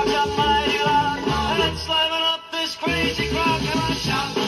fucked up my uh, luck. And I'm slamming up this crazy crowd. Come on, shout?